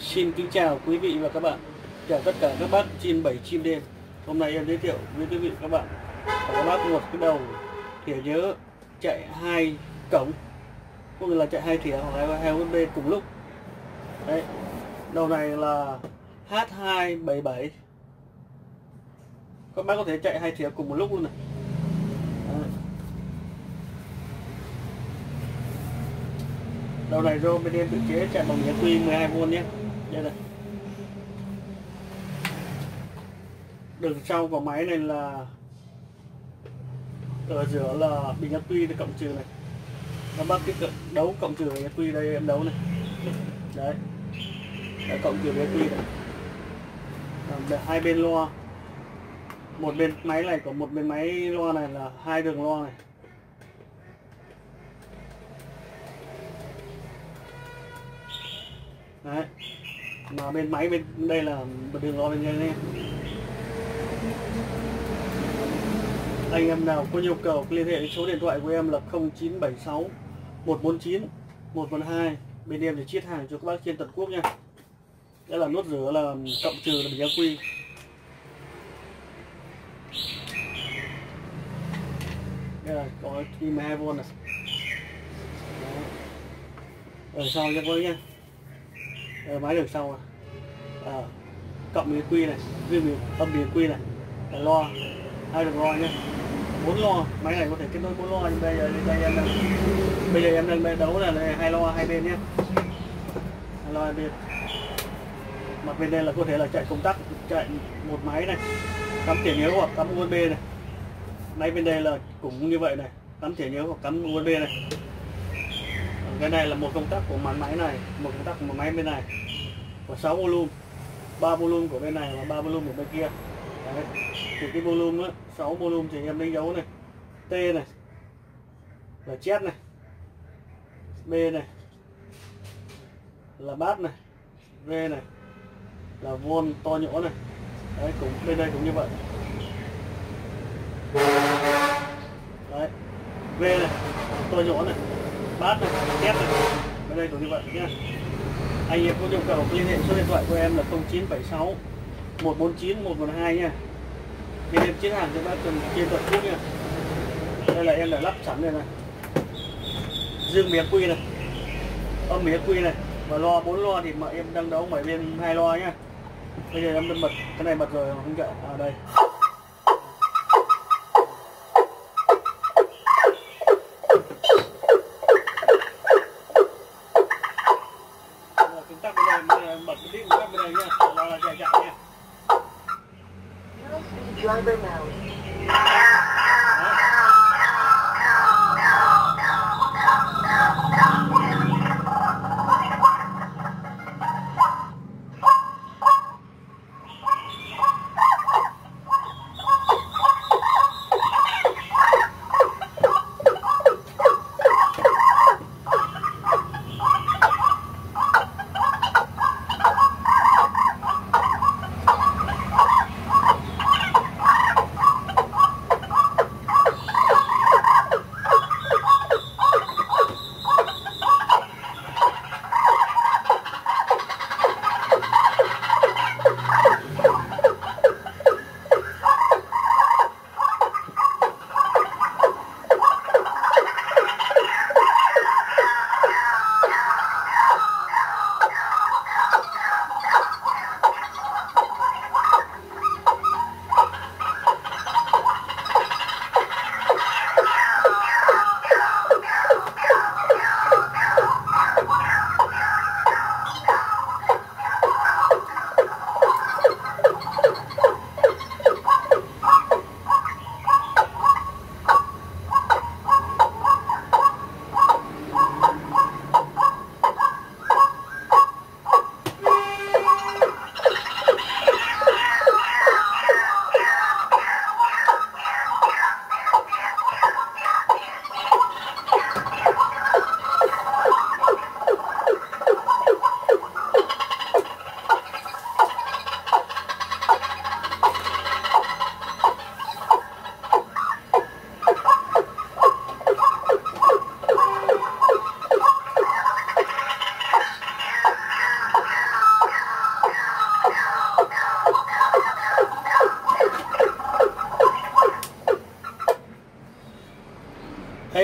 Xin kính chào quý vị và các bạn. Chào tất cả các bác chim bảy chim đêm. Hôm nay em giới thiệu với quý vị và các bạn Và các bác một cái đầu thìa nhớ chạy hai cổng, Cũng nghĩa là chạy hai thìa hoặc là hai USB cùng lúc. Đấy, Đầu này là H277 Các bác có thể chạy hai thìa cùng một lúc luôn này. Đấy. đầu này do bên em tự chế, chạy bằng nhớ quy 12V nhé. Dạ đây. Này đường sau của máy này là ở giữa là bình ắc quy cộng trừ này. Nó bắt cái đấu cộng trừ bình ắc quy đây em đấu này. Đấy. Đã cộng trừ bình ắc quy này. Để hai bên loa. Một bên máy này có một bên máy loa này là hai đường loa này. Đấy mà bên máy, bên đây là đường lo bên đây em anh em nào có nhu cầu liên hệ số điện thoại của em là 0976 149 112 bên em để chiết hàng cho các bác trên toàn quốc nha. Đây là nốt rửa là cộng trừ là bình ác quy đây là có 12V này. Ở sau cho coi nha Ờ, máy đường sau. À, ờ, cộng miếng quy này riêng âm miếng quy này là lo. Hai đường lo nhé bốn lo máy này có thể kết nối bốn lo nhưng bây giờ đây em đang bây giờ em đang đấu là hai lo hai bên nhé hai lo hai bên. Mặt bên đây là có thể là chạy công tắc chạy một máy này cắm thẻ nhớ hoặc cắm USB này. Máy bên đây là cũng như vậy này cắm thẻ nhớ hoặc cắm USB này cái này là một công tắc của màn máy này, một công tắc của máy bên này. Và 6 volume. Ba volume của bên này và ba volume của bên kia. Đấy. thì cái volume đó 6 volume thì em đánh dấu này. T này. Là Z này. B này. Là bát này. V này. Là vuông to nhỏ này. Đấy, cũng bên đây cũng như vậy. Đấy. V này. To nhỏ này bát này, test này. Bên đây cũng như vậy nhé anh em có nhu cầu liên hệ số điện thoại của em là 0976 149 112 nha bên em chiến hàng cho bác cần trên toàn quốc nha đây là em đã lắp sẵn đây này. Dương mía quy này. Âm mía quy này. Và loa bốn loa thì mà em đang đấu ngoài bên hai loa nhá. Bây giờ em đang bật, cái này bật rồi, không chạy à đây. Driver Mally.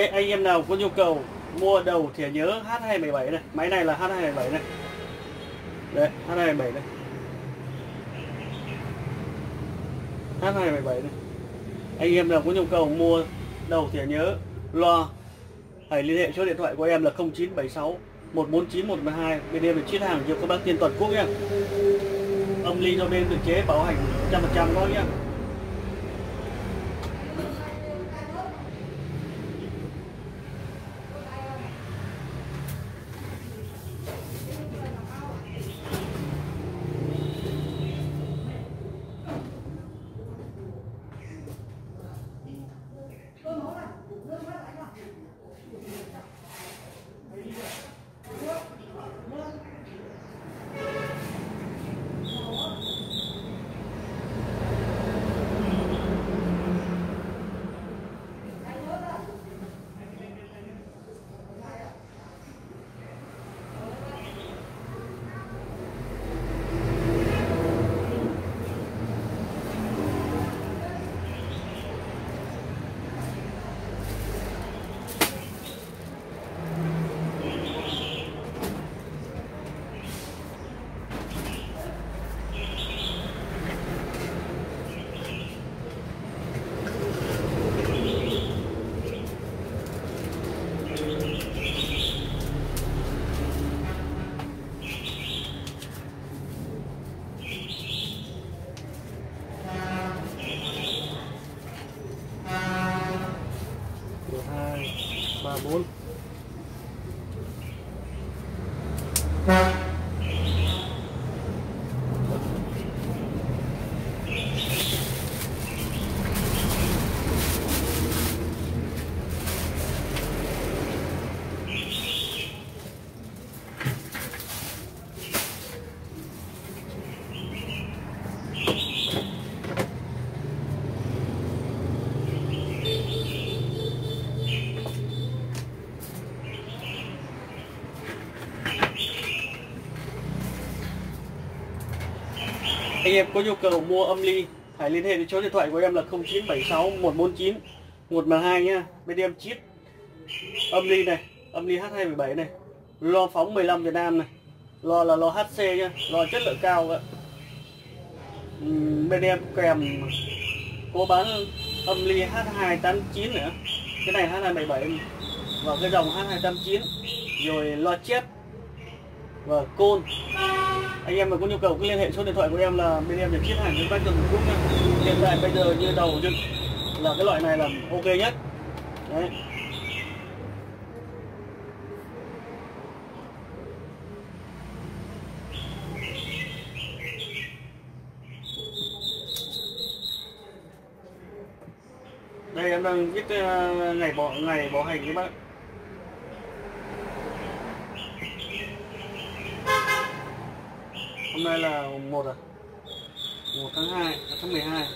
Anh em nào có nhu cầu mua đầu thẻ nhớ H277 này. Máy này là H277 này. Đấy H277 này. H277 này. Anh em nào có nhu cầu mua đầu thẻ nhớ lo hãy liên hệ số điện thoại của em là 0976 149 112 bên em được chiết hàng cho các bác trên toàn quốc nhé âm ly do bên tự chế, bảo hành 100% thôi nhé một hai ba anh em có nhu cầu mua âm ly, hãy liên hệ với số điện thoại của em là 0976 149 112 nhá. Bên em chip âm ly này, âm ly H217 này, lo phóng 15 Việt Nam này. Lo là lo HC nhá, lo chất lượng cao ạ. Bên em kèm, có bán âm ly H289 nữa. Cái này H277 và cái dòng H289 rồi lo chép, và côn anh em mà có nhu cầu cứ liên hệ số điện thoại của em là bên em để chiết hàng đến bác tường quốc nha hiện tại bây giờ như đầu chứ là cái loại này là ok nhất. Đấy. Đây, em đang viết ờ, ngày bỏ ngày bỏ hành các bác hôm nay là một à? Một tháng 2 tháng 12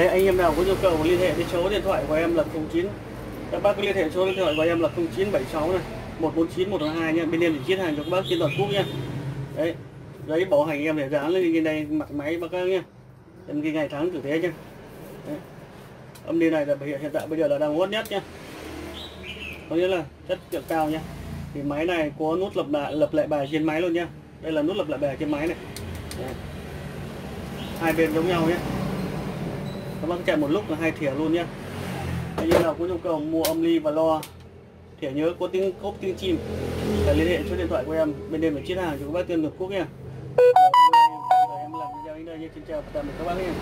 đây anh em nào có nhu cầu liên hệ đến số điện thoại của em là 09 các bác liên hệ số điện thoại của em là 0976 này 149 122 nha. Bên em chỉ chiết hàng cho các bác trên toàn quốc nha. Đấy giấy bảo hành em để dán lên trên đây mặt máy bác nha. Em cái ngày tháng tử tế nha. Đấy. âm đi này là hiện tại bây giờ là đang hot nhất nha. Có nghĩa là chất lượng cao nha. Thì máy này có nút lập lại lập lại bài trên máy luôn nha. Đây là nút lập lại bài trên máy này. Đấy. hai bên giống nhau nhé các bác chạy một lúc là hai thìa luôn nhé anh em nào có nhu cầu mua âm ly và lo. Thì nhớ có tiếng cốc, tiếng chim. Là liên hệ số điện thoại của em. Bên đây phải chiết hàng cho các bác tiên được quốc nha. Em làm video đến đây xin chào và tạm biệt các bác nha.